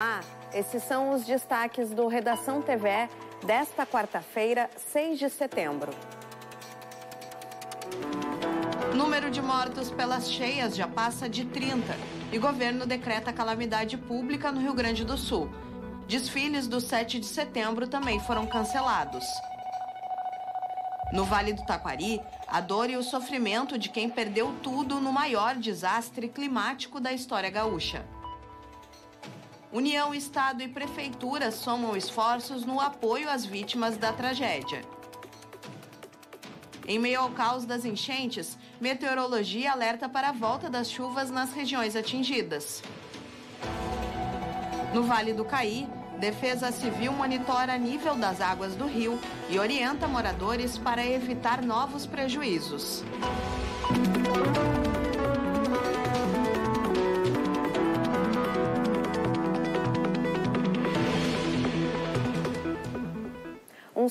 Ah, esses são os destaques do Redação TVE desta quarta-feira, 6 de setembro. Número de mortos pelas cheias já passa de 30 e governo decreta calamidade pública no Rio Grande do Sul. Desfiles do 7 de setembro também foram cancelados. No Vale do Taquari, a dor e o sofrimento de quem perdeu tudo no maior desastre climático da história gaúcha. União, Estado e Prefeitura somam esforços no apoio às vítimas da tragédia. Em meio ao caos das enchentes, meteorologia alerta para a volta das chuvas nas regiões atingidas. No Vale do Caí, Defesa Civil monitora nível das águas do rio e orienta moradores para evitar novos prejuízos.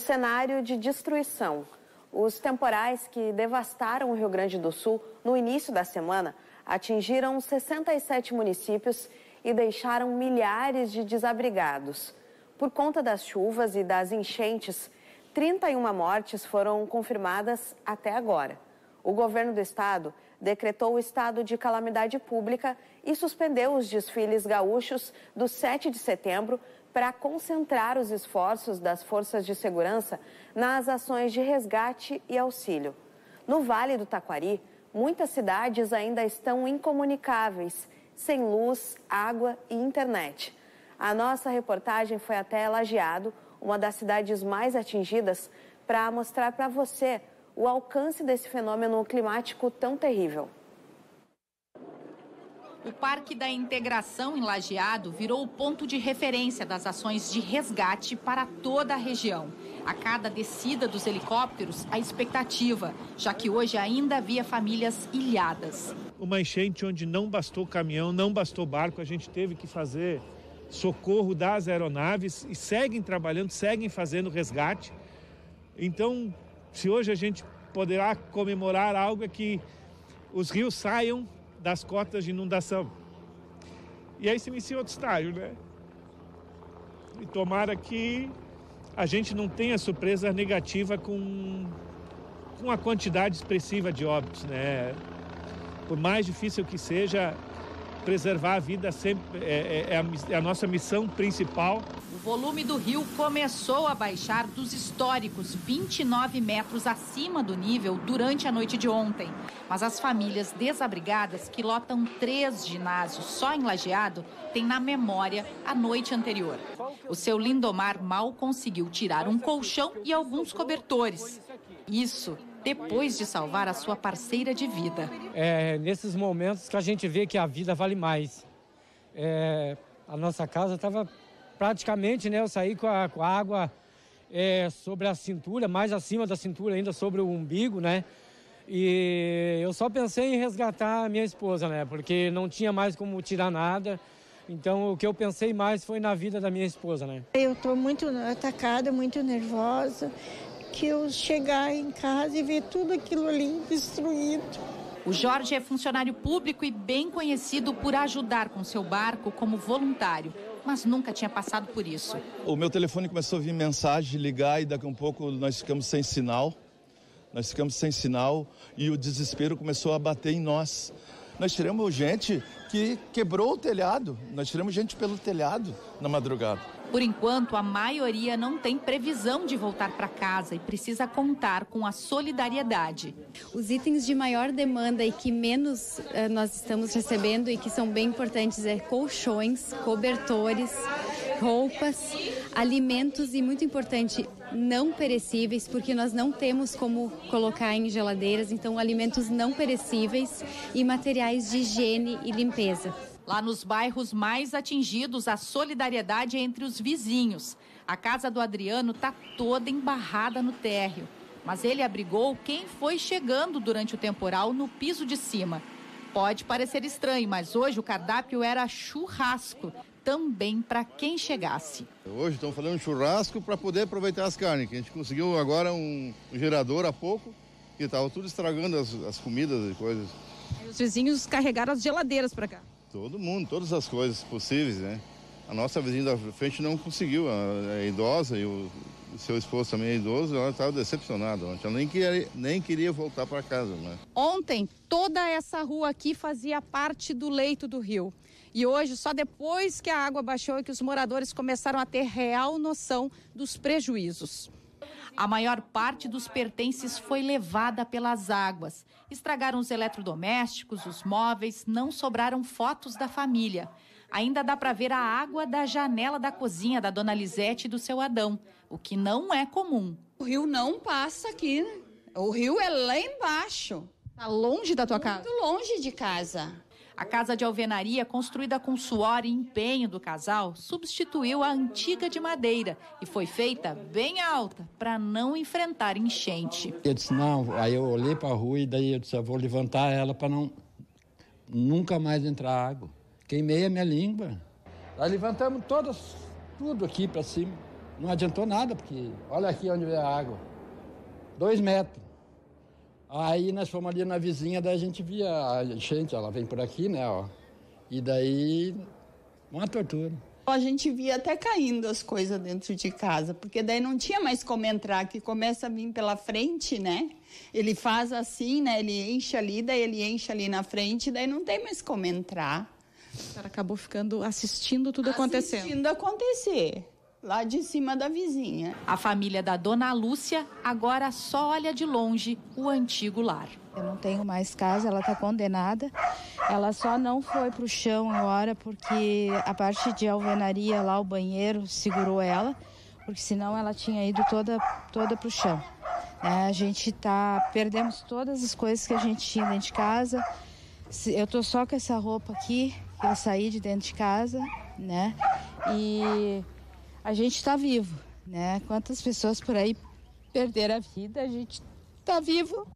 Cenário de destruição. Os temporais que devastaram o Rio Grande do Sul no início da semana atingiram 67 municípios e deixaram milhares de desabrigados. Por conta das chuvas e das enchentes, 31 mortes foram confirmadas até agora. O governo do estado decretou o estado de calamidade pública e suspendeu os desfiles gaúchos do 7 de setembro para concentrar os esforços das forças de segurança nas ações de resgate e auxílio. No Vale do Taquari, muitas cidades ainda estão incomunicáveis, sem luz, água e internet. A nossa reportagem foi até Lajeado, uma das cidades mais atingidas, para mostrar para você o alcance desse fenômeno climático tão terrível. O Parque da Integração em Lajeado virou o ponto de referência das ações de resgate para toda a região. A cada descida dos helicópteros, a expectativa, já que hoje ainda havia famílias ilhadas. Uma enchente onde não bastou caminhão, não bastou barco, a gente teve que fazer socorro das aeronaves e seguem trabalhando, seguem fazendo resgate. Então, se hoje a gente poderá comemorar algo é que os rios saiam das cotas de inundação. E aí se inicia outro estágio, né? E tomara que a gente não tenha surpresa negativa com, com a quantidade expressiva de óbitos, né? Por mais difícil que seja, preservar a vida sempre é, é, é, a, é a nossa missão principal. O volume do rio começou a baixar dos históricos 29 metros acima do nível durante a noite de ontem. Mas as famílias desabrigadas que lotam três ginásios só em Lajeado têm na memória a noite anterior. O seu Lindomar mal conseguiu tirar um colchão e alguns cobertores. Isso depois de salvar a sua parceira de vida. É nesses momentos que a gente vê que a vida vale mais. É, a nossa casa estava praticamente, né? Eu saí com a, com a água é, sobre a cintura, mais acima da cintura ainda, sobre o umbigo, né? E eu só pensei em resgatar a minha esposa, né? Porque não tinha mais como tirar nada. Então, o que eu pensei mais foi na vida da minha esposa, né? Eu estou muito atacada, muito nervosa que eu chegar em casa e ver tudo aquilo ali destruído. O Jorge é funcionário público e bem conhecido por ajudar com seu barco como voluntário, mas nunca tinha passado por isso. O meu telefone começou a vir mensagem, ligar e daqui a um pouco nós ficamos sem sinal. Nós ficamos sem sinal e o desespero começou a bater em nós. Nós tiramos gente que quebrou o telhado, nós tiramos gente pelo telhado na madrugada. Por enquanto, a maioria não tem previsão de voltar para casa e precisa contar com a solidariedade. Os itens de maior demanda e que menos uh, nós estamos recebendo e que são bem importantes é colchões, cobertores, roupas, alimentos e muito importante, não perecíveis, porque nós não temos como colocar em geladeiras, então alimentos não perecíveis e materiais de higiene e limpeza. Lá nos bairros mais atingidos, a solidariedade é entre os vizinhos. A casa do Adriano está toda embarrada no térreo. Mas ele abrigou quem foi chegando durante o temporal no piso de cima. Pode parecer estranho, mas hoje o cardápio era churrasco, também para quem chegasse. Hoje estamos falando churrasco para poder aproveitar as carnes, que a gente conseguiu agora um, um gerador há pouco, que estava tudo estragando as, as comidas e coisas. os vizinhos carregaram as geladeiras para cá. Todo mundo, todas as coisas possíveis, né? A nossa vizinha da frente não conseguiu, é idosa e o seu esposo também é idoso, ela estava decepcionada ontem. Ela nem queria, nem queria voltar para casa. Né? Ontem, toda essa rua aqui fazia parte do leito do rio. E hoje, só depois que a água baixou, é que os moradores começaram a ter real noção dos prejuízos. A maior parte dos pertences foi levada pelas águas. Estragaram os eletrodomésticos, os móveis, não sobraram fotos da família. Ainda dá para ver a água da janela da cozinha da dona Lisete e do seu Adão, o que não é comum. O rio não passa aqui, né? O rio é lá embaixo. Tá longe da tua Muito casa? Muito longe de casa. A casa de alvenaria, construída com suor e empenho do casal, substituiu a antiga de madeira e foi feita bem alta para não enfrentar enchente. Eu disse, não, aí eu olhei para a rua e daí eu disse, eu vou levantar ela para não nunca mais entrar água. Queimei a minha língua. Nós levantamos todas, tudo aqui para cima. Não adiantou nada, porque olha aqui onde veio a água. Dois metros. Aí nós fomos ali na vizinha, daí a gente via a enchente, ela vem por aqui, né, ó. E daí, uma tortura. A gente via até caindo as coisas dentro de casa, porque daí não tinha mais como entrar, que começa a vir pela frente, né? Ele faz assim, né? Ele enche ali, daí ele enche ali na frente, daí não tem mais como entrar. A senhora acabou ficando assistindo tudo acontecendo. Assistindo acontecer, lá de cima da vizinha. A família da dona Lúcia agora só olha de longe o antigo lar. Eu não tenho mais casa, ela está condenada. Ela só não foi para o chão agora porque a parte de alvenaria lá, o banheiro, segurou ela, porque senão ela tinha ido toda, toda para o chão. É, a gente tá perdemos todas as coisas que a gente tinha dentro de casa. Eu tô só com essa roupa aqui, que eu saí de dentro de casa, né? E a gente está vivo, né? Quantas pessoas por aí perderam a vida, a gente está vivo.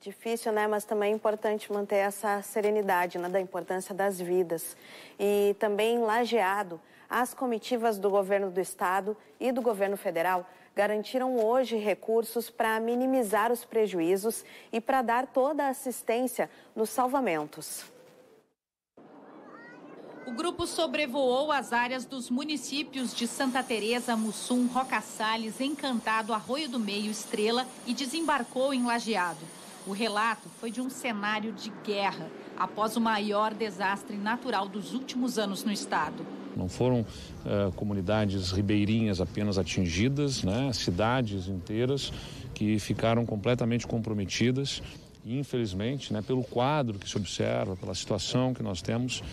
Difícil, né? Mas também é importante manter essa serenidade, né? Da importância das vidas. E também lajeado, as comitivas do governo do estado e do governo federal garantiram hoje recursos para minimizar os prejuízos e para dar toda a assistência nos salvamentos. O grupo sobrevoou as áreas dos municípios de Santa Teresa, Mussum, Roca Salles, Encantado, Arroio do Meio, Estrela e desembarcou em Lajeado. O relato foi de um cenário de guerra após o maior desastre natural dos últimos anos no estado. Não foram uh, comunidades ribeirinhas apenas atingidas, né? cidades inteiras que ficaram completamente comprometidas. E, infelizmente, né, pelo quadro que se observa, pela situação que nós temos,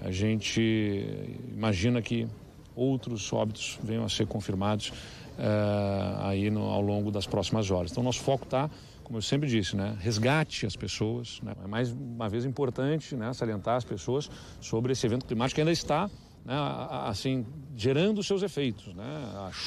a gente imagina que outros óbitos venham a ser confirmados uh, aí no, ao longo das próximas horas. Então, nosso foco está como eu sempre disse, né, resgate as pessoas. Né? É mais uma vez importante né, salientar as pessoas sobre esse evento climático que ainda está né, assim gerando seus efeitos. Né?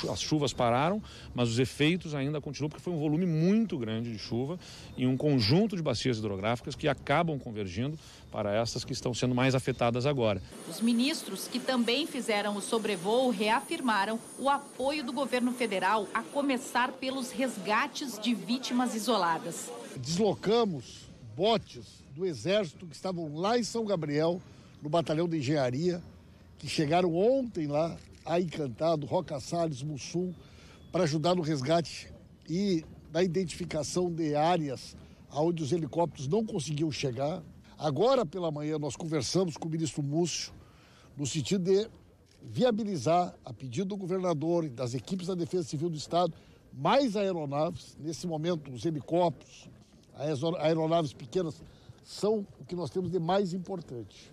As chuvas pararam, mas os efeitos ainda continuam porque foi um volume muito grande de chuva e um conjunto de bacias hidrográficas que acabam convergindo para essas que estão sendo mais afetadas agora. Os ministros que também fizeram o sobrevoo reafirmaram o apoio do governo federal a começar pelos resgates de vítimas isoladas. Deslocamos botes do exército que estavam lá em São Gabriel, no batalhão de engenharia, que chegaram ontem lá a Encantado, Roca Salles, Mussum, para ajudar no resgate e na identificação de áreas onde os helicópteros não conseguiam chegar. Agora pela manhã nós conversamos com o ministro Múcio no sentido de viabilizar, a pedido do governador e das equipes da Defesa Civil do Estado, mais aeronaves. Nesse momento, os helicópteros, as aeronaves pequenas, são o que nós temos de mais importante.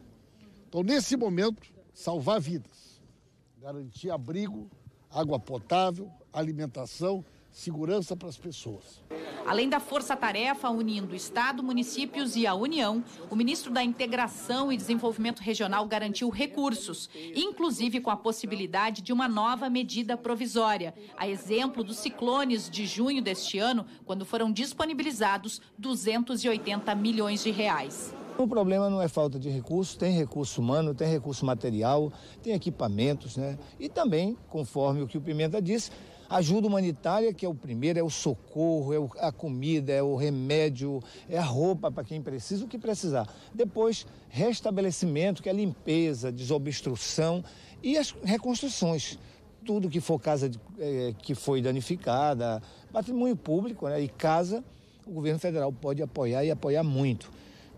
Então, nesse momento, salvar vidas, garantir abrigo, água potável, alimentação, segurança para as pessoas. Além da força-tarefa unindo Estado, municípios e a União, o ministro da Integração e Desenvolvimento Regional garantiu recursos, inclusive com a possibilidade de uma nova medida provisória, a exemplo dos ciclones de junho deste ano, quando foram disponibilizados 280 milhões de reais. O problema não é falta de recursos, tem recurso humano, tem recurso material, tem equipamentos, né? E também, conforme o que o Pimenta disse, ajuda humanitária, que é o primeiro, é o socorro, é a comida, é o remédio, é a roupa para quem precisa, o que precisar. Depois, restabelecimento, que é limpeza, desobstrução e as reconstruções tudo que for casa de, é, que foi danificada, patrimônio público né, e casa, o governo federal pode apoiar e apoiar muito.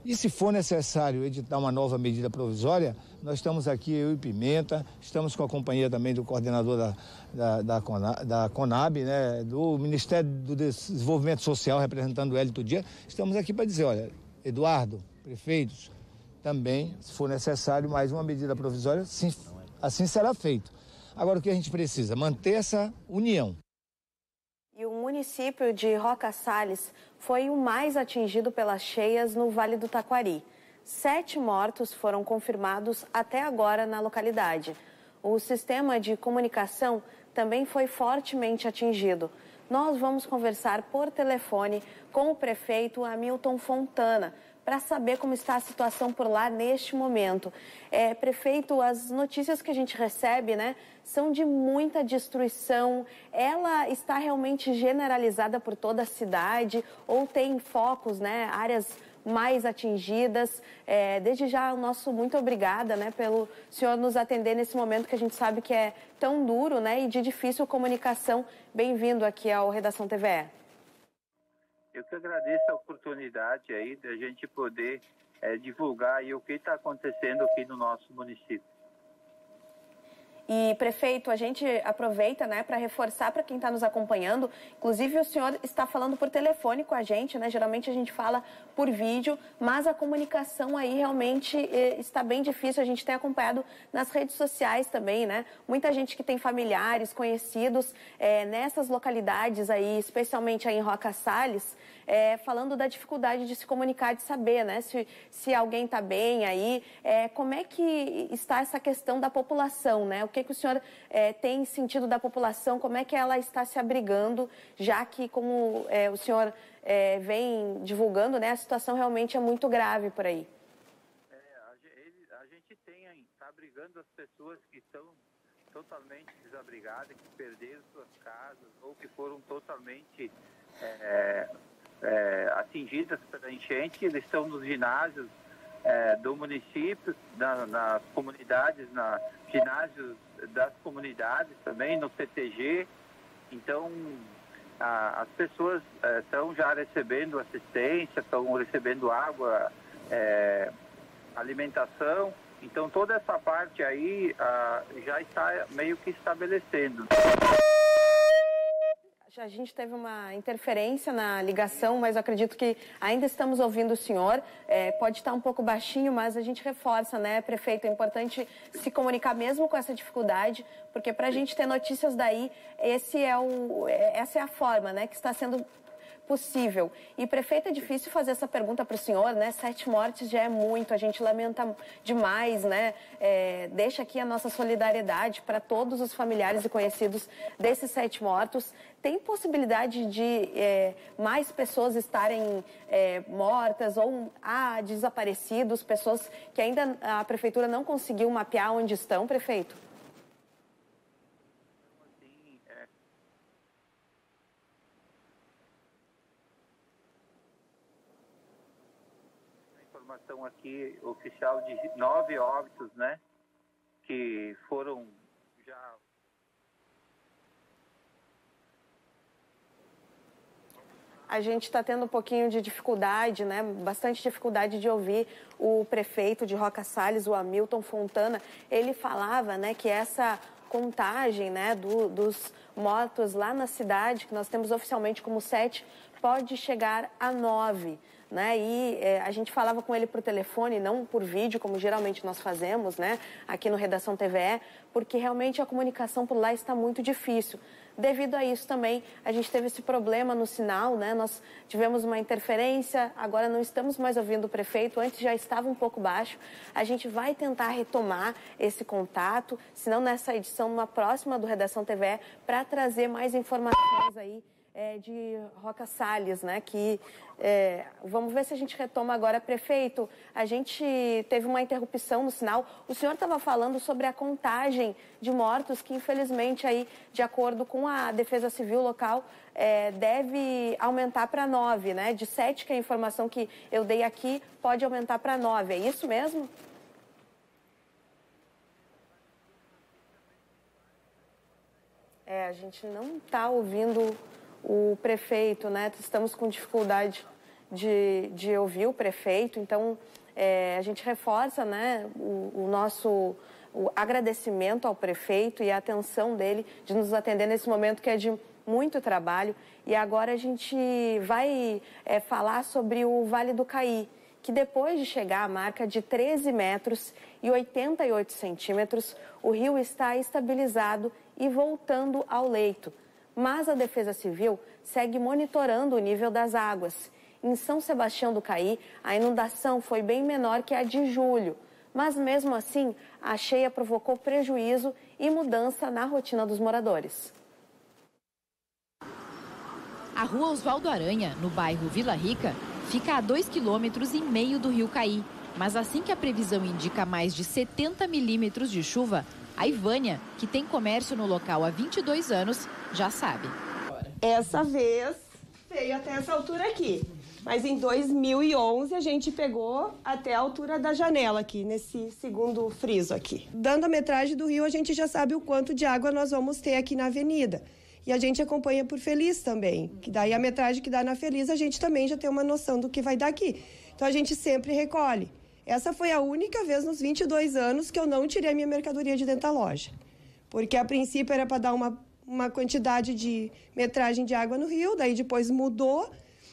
E se for necessário editar uma nova medida provisória, nós estamos aqui, eu e Pimenta, estamos com a companhia também do coordenador da, da, da, Conab, da Conab, né, do Ministério do Desenvolvimento Social, representando o Hélio Dia, estamos aqui para dizer, olha, Eduardo, prefeitos, também, se for necessário, mais uma medida provisória, sim, assim será feito. Agora, o que a gente precisa? Manter essa união. Município de Roca Salles foi o mais atingido pelas cheias no Vale do Taquari. Sete mortos foram confirmados até agora na localidade. O sistema de comunicação também foi fortemente atingido. Nós vamos conversar por telefone com o prefeito Hamilton Fontana para saber como está a situação por lá neste momento. É, prefeito, as notícias que a gente recebe, né, são de muita destruição. Ela está realmente generalizada por toda a cidade ou tem focos, né, áreas mais atingidas. É, desde já, o nosso muito obrigada né, pelo senhor nos atender nesse momento que a gente sabe que é tão duro né, e de difícil comunicação. Bem-vindo aqui ao Redação TVE. Eu que agradeço a oportunidade aí da gente poder é, divulgar aí o que está acontecendo aqui no nosso município. E, prefeito, a gente aproveita né, para reforçar para quem está nos acompanhando. Inclusive, o senhor está falando por telefone com a gente, né? Geralmente a gente fala por vídeo, mas a comunicação aí realmente eh, está bem difícil. A gente tem acompanhado nas redes sociais também, né? Muita gente que tem familiares, conhecidos eh, nessas localidades aí, especialmente aí em Roca Salles, é, falando da dificuldade de se comunicar, de saber né, se, se alguém está bem aí. É, como é que está essa questão da população? Né? O que, que o senhor é, tem sentido da população? Como é que ela está se abrigando, já que, como é, o senhor é, vem divulgando, né, a situação realmente é muito grave por aí? É, a, gente tem, está abrigando as pessoas que estão totalmente desabrigadas, que perderam suas casas ou que foram totalmente atingidas pela enchente, eles estão nos ginásios é, do município, na, nas comunidades, na ginásios das comunidades também, no CTG. Então, a, as pessoas é, estão já recebendo assistência, estão recebendo água, é, alimentação. Então, toda essa parte aí a, já está meio que estabelecendo a gente teve uma interferência na ligação, mas acredito que ainda estamos ouvindo o senhor. É, pode estar um pouco baixinho, mas a gente reforça, né, prefeito? É importante se comunicar mesmo com essa dificuldade, porque para a gente ter notícias daí, esse é o, é, essa é a forma, né, que está sendo possível. E, prefeito, é difícil fazer essa pergunta para o senhor, né? Sete mortes já é muito, a gente lamenta demais, né? É, deixa aqui a nossa solidariedade para todos os familiares e conhecidos desses sete mortos. Tem possibilidade de é, mais pessoas estarem é, mortas ou ah, desaparecidos, pessoas que ainda a prefeitura não conseguiu mapear onde estão, prefeito? Informação aqui oficial de nove óbitos, né? Que foram já. A gente está tendo um pouquinho de dificuldade, né? Bastante dificuldade de ouvir o prefeito de Roca Salles, o Hamilton Fontana. Ele falava, né, que essa contagem, né, do, dos mortos lá na cidade, que nós temos oficialmente como sete, pode chegar a nove né? E é, a gente falava com ele por telefone, não por vídeo, como geralmente nós fazemos, né? Aqui no Redação TVE, porque realmente a comunicação por lá está muito difícil. Devido a isso também, a gente teve esse problema no sinal, né? Nós tivemos uma interferência, agora não estamos mais ouvindo o prefeito, antes já estava um pouco baixo. A gente vai tentar retomar esse contato, se não nessa edição, numa próxima do Redação TVE, para trazer mais informações aí é, de Roca Salles, né? Que é, vamos ver se a gente retoma agora, prefeito. A gente teve uma interrupção no sinal. O senhor estava falando sobre a contagem de mortos que, infelizmente, aí, de acordo com a Defesa Civil local, é, deve aumentar para nove, né? De sete, que é a informação que eu dei aqui, pode aumentar para nove. É isso mesmo? É, a gente não está ouvindo o prefeito, né? Estamos com dificuldade de, de ouvir o prefeito, então é, a gente reforça né, o, o nosso o agradecimento ao prefeito e a atenção dele de nos atender nesse momento que é de muito trabalho. E agora a gente vai é, falar sobre o Vale do Caí, que depois de chegar à marca de 13 metros e 88 centímetros, o rio está estabilizado e voltando ao leito mas a Defesa Civil segue monitorando o nível das águas. Em São Sebastião do Caí, a inundação foi bem menor que a de julho, mas mesmo assim, a cheia provocou prejuízo e mudança na rotina dos moradores. A rua Oswaldo Aranha, no bairro Vila Rica, fica a 2,5 km e meio do rio Caí. Mas assim que a previsão indica mais de 70 milímetros de chuva, a Ivânia, que tem comércio no local há 22 anos, já sabe. Essa vez veio até essa altura aqui. Mas em 2011 a gente pegou até a altura da janela aqui, nesse segundo friso aqui. Dando a metragem do rio, a gente já sabe o quanto de água nós vamos ter aqui na avenida. E a gente acompanha por Feliz também, que daí a metragem que dá na Feliz, a gente também já tem uma noção do que vai dar aqui. Então a gente sempre recolhe. Essa foi a única vez nos 22 anos que eu não tirei a minha mercadoria de dentro da loja. Porque a princípio era para dar uma, uma quantidade de metragem de água no rio, daí depois mudou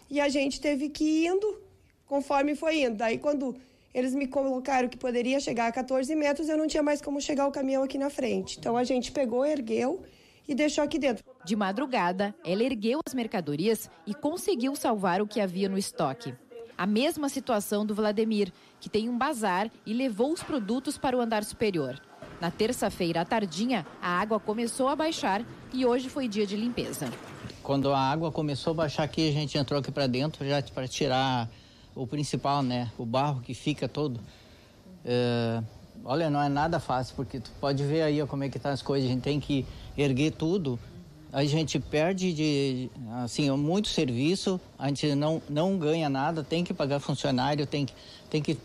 e a gente teve que ir indo conforme foi indo. Daí quando eles me colocaram que poderia chegar a 14 metros, eu não tinha mais como chegar o caminhão aqui na frente. Então a gente pegou, ergueu e deixou aqui dentro. De madrugada, ela ergueu as mercadorias e conseguiu salvar o que havia no estoque. A mesma situação do Vladimir, que tem um bazar e levou os produtos para o andar superior. Na terça-feira à tardinha, a água começou a baixar e hoje foi dia de limpeza. Quando a água começou a baixar aqui, a gente entrou aqui para dentro já para tirar o principal, né? O barro que fica todo. É... Olha, não é nada fácil, porque tu pode ver aí como é que tá as coisas. A gente tem que erguer tudo a gente perde de assim muito serviço, a gente não, não ganha nada, tem que pagar funcionário, tem que, tem que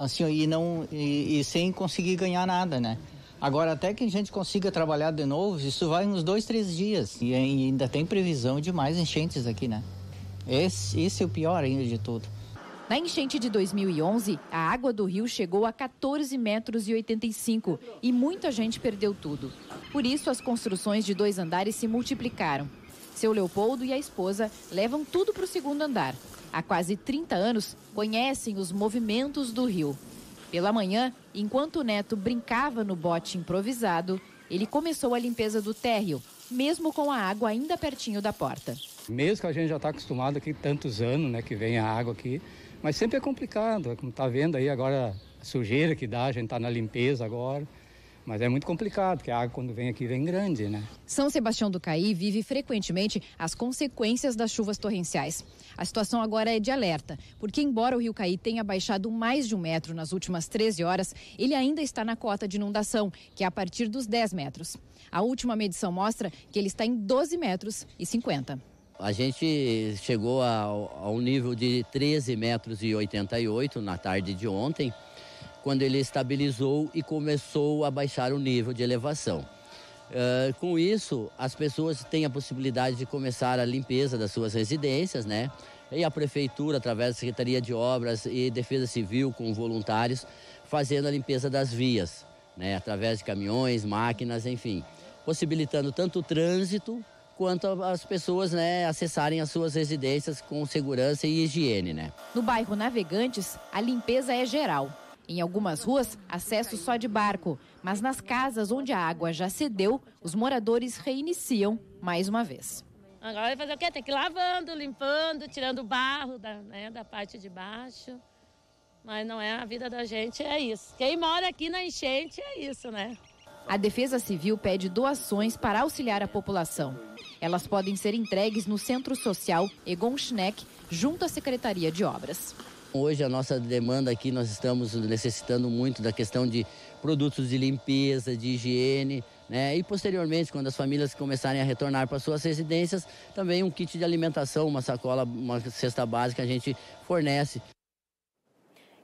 assim e não e, e sem conseguir ganhar nada, né? Agora até que a gente consiga trabalhar de novo, isso vai uns dois, três dias e ainda tem previsão de mais enchentes aqui, né? Esse, esse é o pior ainda de tudo. Na enchente de 2011, a água do rio chegou a 14 metros e 85 e muita gente perdeu tudo. Por isso, as construções de dois andares se multiplicaram. Seu Leopoldo e a esposa levam tudo para o segundo andar. Há quase 30 anos, conhecem os movimentos do rio. Pela manhã, enquanto o neto brincava no bote improvisado, ele começou a limpeza do térreo, mesmo com a água ainda pertinho da porta. Mesmo que a gente já está acostumado aqui tantos anos, né, que vem a água aqui, mas sempre é complicado, como está vendo aí agora a sujeira que dá, a gente está na limpeza agora. Mas é muito complicado, porque a água quando vem aqui vem grande, né? São Sebastião do Caí vive frequentemente as consequências das chuvas torrenciais. A situação agora é de alerta, porque embora o rio Caí tenha baixado mais de um metro nas últimas 13 horas, ele ainda está na cota de inundação, que é a partir dos 10 metros. A última medição mostra que ele está em 12 metros e 50. A gente chegou ao, ao nível de 13 metros e 88 na tarde de ontem, quando ele estabilizou e começou a baixar o nível de elevação. Uh, com isso, as pessoas têm a possibilidade de começar a limpeza das suas residências, né? E a prefeitura, através da Secretaria de Obras e Defesa Civil, com voluntários, fazendo a limpeza das vias, né? Através de caminhões, máquinas, enfim, possibilitando tanto o trânsito quanto as pessoas né, acessarem as suas residências com segurança e higiene. Né? No bairro Navegantes, a limpeza é geral. Em algumas ruas, acesso só de barco, mas nas casas onde a água já cedeu, os moradores reiniciam mais uma vez. Agora vai fazer o quê? Tem que ir lavando, limpando, tirando o barro da, né, da parte de baixo. Mas não é a vida da gente, é isso. Quem mora aqui na enchente é isso, né? A Defesa Civil pede doações para auxiliar a população. Elas podem ser entregues no Centro Social Egon Schneck, junto à Secretaria de Obras. Hoje a nossa demanda aqui, nós estamos necessitando muito da questão de produtos de limpeza, de higiene, né? E posteriormente, quando as famílias começarem a retornar para suas residências, também um kit de alimentação, uma sacola, uma cesta básica a gente fornece.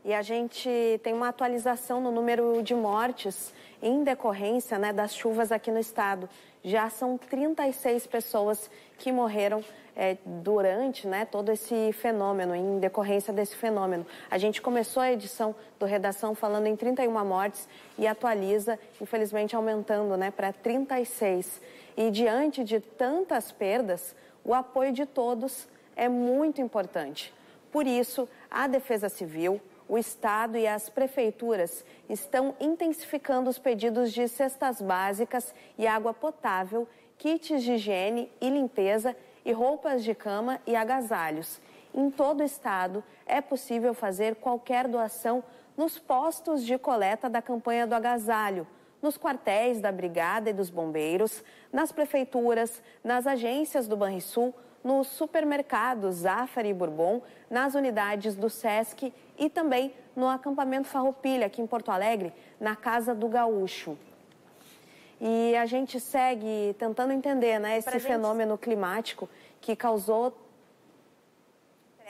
E a gente tem uma atualização no número de mortes em decorrência né, das chuvas aqui no estado. Já são 36 pessoas que morreram é, durante né, todo esse fenômeno, em decorrência desse fenômeno. A gente começou a edição do Redação falando em 31 mortes e atualiza, infelizmente, aumentando né, para 36. E diante de tantas perdas, o apoio de todos é muito importante. Por isso, a Defesa Civil, o Estado e as prefeituras estão intensificando os pedidos de cestas básicas e água potável, kits de higiene e limpeza e roupas de cama e agasalhos. Em todo o estado, é possível fazer qualquer doação nos postos de coleta da campanha do agasalho, nos quartéis da Brigada e dos Bombeiros, nas prefeituras, nas agências do Banrisul, nos supermercados Zafari e Bourbon, nas unidades do SESC e também no acampamento Farroupilha, aqui em Porto Alegre, na Casa do Gaúcho. E a gente segue tentando entender né, esse fenômeno climático que causou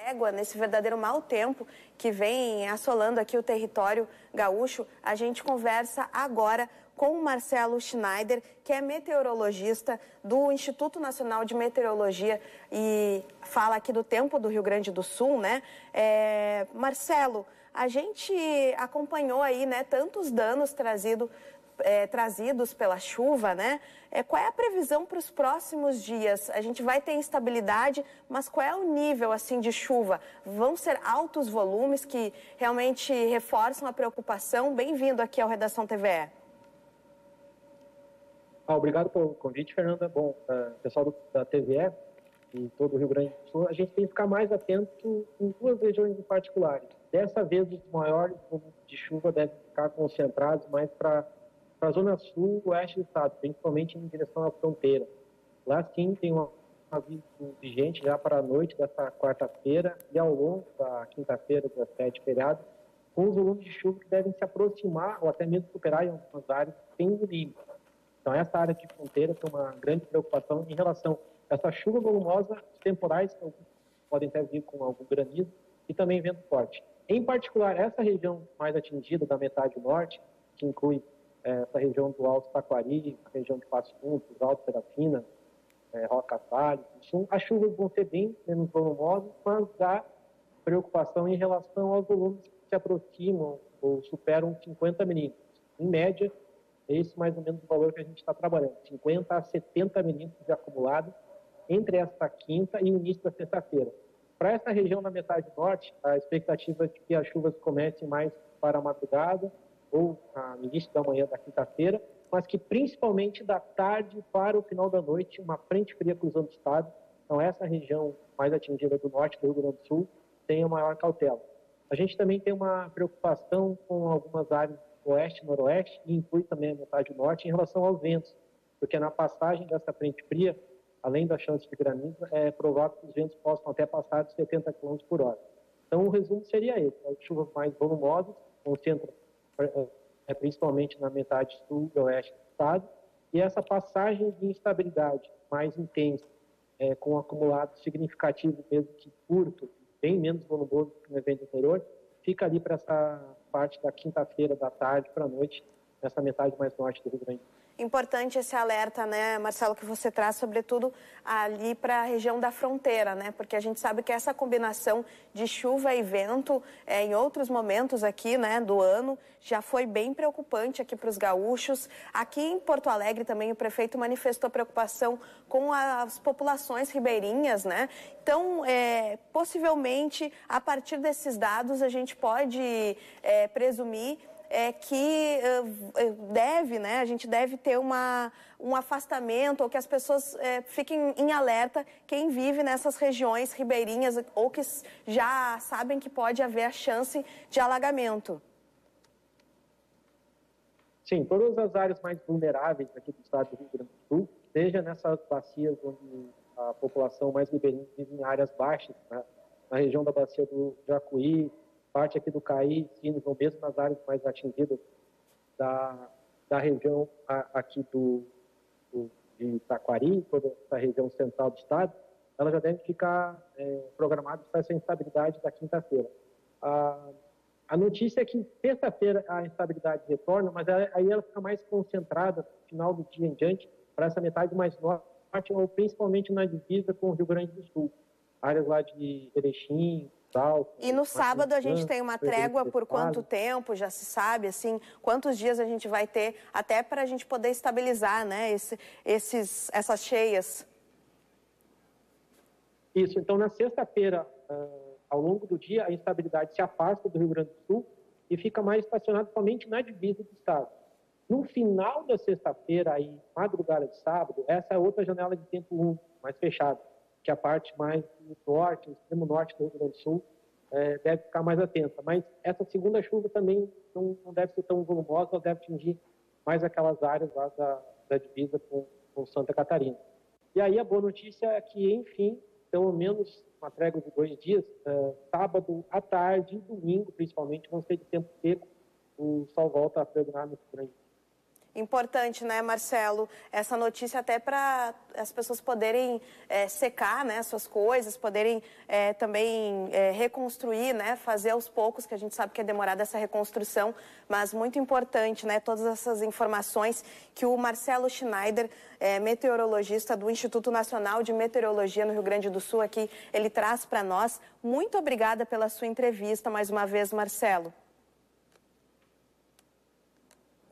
trégua nesse verdadeiro mau tempo que vem assolando aqui o território gaúcho. A gente conversa agora com o Marcelo Schneider, que é meteorologista do Instituto Nacional de Meteorologia e fala aqui do tempo do Rio Grande do Sul, né? É, Marcelo, a gente acompanhou aí, né, tantos danos trazidos é, trazidos pela chuva, né? É, qual é a previsão para os próximos dias? A gente vai ter instabilidade, mas qual é o nível assim de chuva? Vão ser altos volumes que realmente reforçam a preocupação? Bem-vindo aqui ao Redação TVE. Ah, obrigado pelo convite, Fernanda. Bom, uh, pessoal do, da TVE e todo o Rio Grande do Sul, a gente tem que ficar mais atento em duas regiões em particulares. Dessa vez, os maiores volumes de chuva devem ficar concentrados mais para para a zona sul oeste do estado, principalmente em direção à fronteira. Lá sim tem um aviso vigente já para a noite dessa quarta-feira e ao longo da quinta-feira, das sete feriados, com os volumes de chuva que devem se aproximar ou até mesmo superar em algumas áreas sem limite. Então essa área de fronteira tem uma grande preocupação em relação a essa chuva volumosa, temporais, que podem até vir com algum granizo e também vento forte. Em particular, essa região mais atingida da metade norte, que inclui é, essa região do Alto Taquari, região de Passo Fundo, Alto Serafina, é, Roca Salles, as chuvas vão ser bem menos volumosas, mas há preocupação em relação aos volumes que se aproximam ou superam 50 milímetros. Em média, esse mais ou menos o valor que a gente está trabalhando, 50 a 70 milímetros de acumulado entre esta quinta e o início da sexta-feira. Para essa região da metade norte, a expectativa é de que as chuvas comecem mais para a madrugada, ou no início da manhã da quinta-feira, mas que principalmente da tarde para o final da noite, uma frente fria cruzando o estado. Então, essa região mais atingida do norte do Rio Grande do Sul tem a maior cautela. A gente também tem uma preocupação com algumas áreas oeste noroeste, e inclui também a metade norte, em relação aos ventos, porque na passagem dessa frente fria, além da chance de granizo, é provável que os ventos possam até passar de 70 km por hora. Então, o resumo seria esse: as chuvas mais volumosas, concentram principalmente na metade sul e oeste do estado, e essa passagem de instabilidade mais intensa, é, com acumulado significativo, mesmo que curto, bem menos volumoso que no evento anterior, fica ali para essa parte da quinta-feira da tarde para a noite, nessa metade mais norte do Rio Grande do Sul. Importante esse alerta, né, Marcelo, que você traz, sobretudo ali para a região da fronteira, né? Porque a gente sabe que essa combinação de chuva e vento é, em outros momentos aqui, né, do ano, já foi bem preocupante aqui para os gaúchos. Aqui em Porto Alegre também o prefeito manifestou preocupação com as populações ribeirinhas, né? Então, é, possivelmente, a partir desses dados, a gente pode é, presumir é, que uh, deve, né, a gente deve ter uma, um afastamento ou que as pessoas é, fiquem em alerta quem vive nessas regiões ribeirinhas ou que já sabem que pode haver a chance de alagamento. Sim, todas as áreas mais vulneráveis aqui do estado do Rio Grande do Sul, seja nessas bacias onde a população mais ribeirinha vive em áreas baixas, né? na região da bacia do Jacuí, parte aqui do Caí, Sinos, ou mesmo nas áreas mais atingidas da, da região aqui do, do, de Taquari, toda essa região central do estado, ela já deve ficar é, programada para essa instabilidade da quinta-feira. A, a notícia é que sexta-feira a instabilidade retorna, mas aí ela fica mais concentrada final do dia em diante para essa metade mais norte, ou principalmente na divisa com o Rio Grande do Sul. Áreas lá de Erechim, Salto. E no sábado a gente tem uma trégua por quanto tempo? Já se sabe, assim, quantos dias a gente vai ter até para a gente poder estabilizar, né, esse, esses, essas cheias? Isso, então na sexta-feira... Uh ao longo do dia, a instabilidade se afasta do Rio Grande do Sul e fica mais estacionado somente na divisa do estado. No final da sexta-feira, aí, madrugada de sábado, essa é outra janela de tempo 1, mais fechada, que é a parte mais do norte, extremo norte do Rio Grande do Sul, é, deve ficar mais atenta. Mas essa segunda chuva também não, não deve ser tão volumosa, ela deve atingir mais aquelas áreas lá da, da divisa com, com Santa Catarina. E aí a boa notícia é que, enfim, pelo menos uma trégua de dois dias, uh, sábado à tarde e domingo, principalmente, vão ser de tempo seco, o sol volta a predominar no grande. Importante, né, Marcelo? Essa notícia até para as pessoas poderem é, secar né, suas coisas, poderem é, também é, reconstruir, né, fazer aos poucos, que a gente sabe que é demorada essa reconstrução, mas muito importante, né, todas essas informações que o Marcelo Schneider, meteorologista do Instituto Nacional de Meteorologia no Rio Grande do Sul, aqui, ele traz para nós. Muito obrigada pela sua entrevista mais uma vez, Marcelo.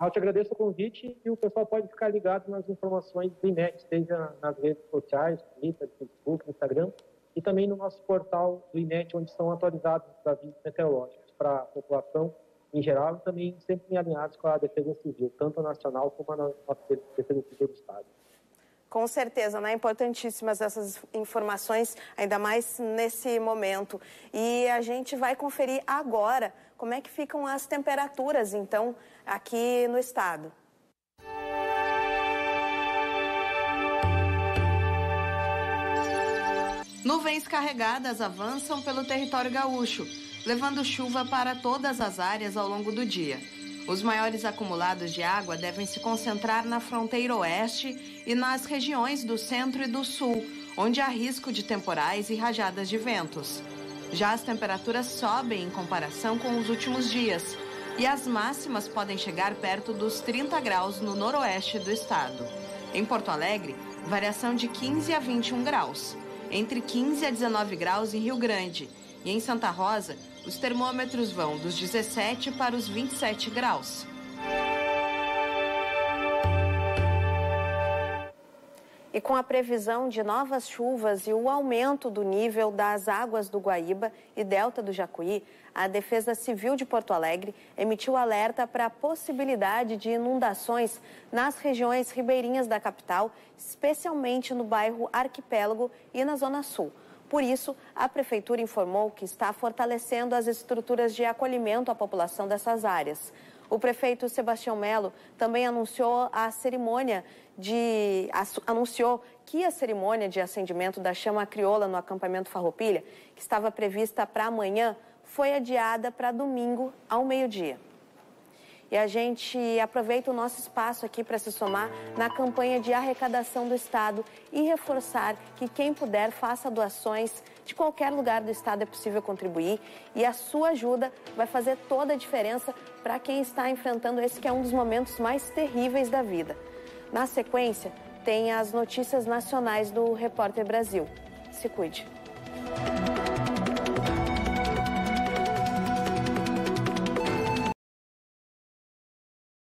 Eu te agradeço o convite e o pessoal pode ficar ligado nas informações do INET, seja nas redes sociais, Twitter, Facebook, Instagram, e também no nosso portal do INET, onde são atualizados os avisos meteorológicos para a população em geral e também sempre alinhados com a Defesa Civil, tanto a nacional como a nossa Defesa Civil do Estado. Com certeza, né? Importantíssimas essas informações, ainda mais nesse momento. E a gente vai conferir agora como é que ficam as temperaturas, então, aqui no estado. Nuvens carregadas avançam pelo território gaúcho, levando chuva para todas as áreas ao longo do dia. Os maiores acumulados de água devem se concentrar na fronteira oeste e nas regiões do centro e do sul, onde há risco de temporais e rajadas de ventos. Já as temperaturas sobem em comparação com os últimos dias e as máximas podem chegar perto dos 30 graus no noroeste do estado. Em Porto Alegre, variação de 15 a 21 graus, entre 15 a 19 graus em Rio Grande e em Santa Rosa, os termômetros vão dos 17 para os 27 graus. E com a previsão de novas chuvas e o aumento do nível das águas do Guaíba e delta do Jacuí, a Defesa Civil de Porto Alegre emitiu alerta para a possibilidade de inundações nas regiões ribeirinhas da capital, especialmente no bairro Arquipélago e na Zona Sul. Por isso, a Prefeitura informou que está fortalecendo as estruturas de acolhimento à população dessas áreas. O prefeito Sebastião Melo também anunciou a cerimônia de anunciou que a cerimônia de acendimento da chama crioula no acampamento Farroupilha, que estava prevista para amanhã, foi adiada para domingo ao meio-dia. E a gente aproveita o nosso espaço aqui para se somar na campanha de arrecadação do Estado e reforçar que quem puder faça doações. De qualquer lugar do Estado é possível contribuir e a sua ajuda vai fazer toda a diferença para quem está enfrentando esse que é um dos momentos mais terríveis da vida. Na sequência, tem as notícias nacionais do Repórter Brasil. Se cuide.